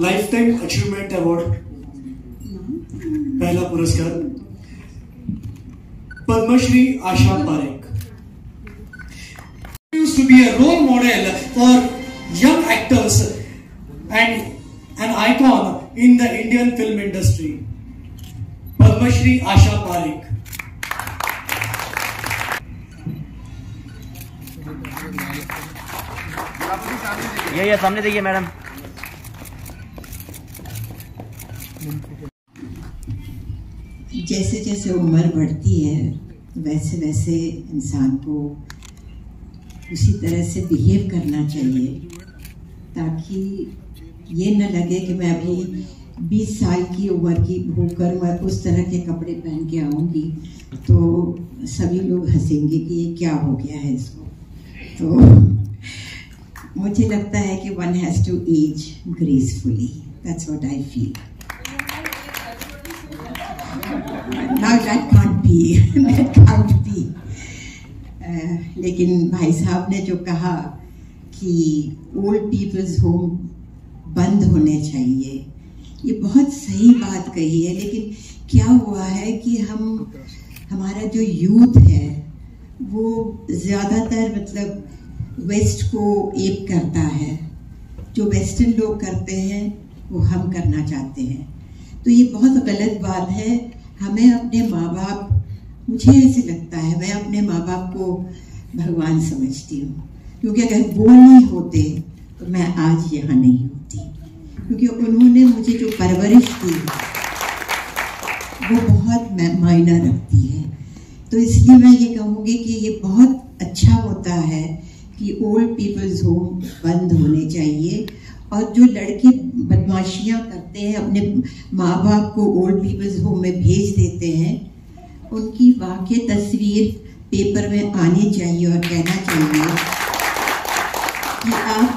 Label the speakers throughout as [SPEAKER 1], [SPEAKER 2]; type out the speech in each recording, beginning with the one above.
[SPEAKER 1] Life time achievement award पहला पुरस्कार। Padmashri Asha Parekh to be a role model for young actors and an icon in the Indian film industry Padmashri Asha Parekh
[SPEAKER 2] ये ये सामने देखिए madam.
[SPEAKER 3] जैसे जैसे उम्र बढ़ती है, वैसे वैसे इंसान को उसी तरह से बिहेव करना चाहिए, ताकि ये न लगे कि मैं अभी 20 साल की उम्र की होकर मैं उस तरह के कपड़े पहन के आऊँगी। तो सभी लोग हंसेंगे कि ये क्या हो गया है इसको। तो मुझे लगता है कि one has to age gracefully that's what I feel now that can't be. That can't be. Uh, लेकिन भाई साहब ने जो कहा कि ओल्ड पीपल्स होम बंद होने चाहिए ये बहुत सही बात कही है। लेकिन क्या हुआ है कि हम हमारा जो यूथ है वो ज़्यादातर मतलब वेस्ट को एक करता है। जो वेस्टर्न लोग करते हैं वो हम करना चाहते हैं। तो ये बहुत गलत बात है। हमें अपने माँ बाप मुझे ऐसे लगता है, मैं अपने माँ बाप को भगवान समझती हूँ। क्योंकि अगर वो नहीं होते तो मैं आज यहाँ नहीं होती। क्योंकि उन्होंने मुझे जो परवरिश दी वो बहुत मायना रखती है। तो इसलिए मैं ये कहूँगी कि ये बहुत अच्छा होता है कि ओल्ड पीपल्स होम बंद होने चाहिए। और जो लड़के बदमाशियाँ करते हैं, अपने माँ बाप को ओल्ड पीपल्स होम उनकी वाकई तस्वीर पेपर में आनी चाहिए और कहना चाहिए कि आप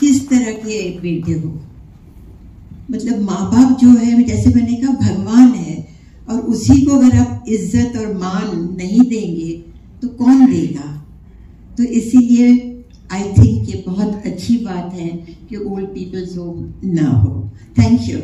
[SPEAKER 3] किस तरह के बेटे हो। मतलब माँ बाप जो है, जैसे मैंने कहा, भगवान है, और उसी को अगर आप इज़्ज़त और मान नहीं देंगे तो कौन देगा? तो इसीलिए आई थिंक ये बहुत अच्छी बात है कि ओल्ड पीपल्स होम ना हो। Thank you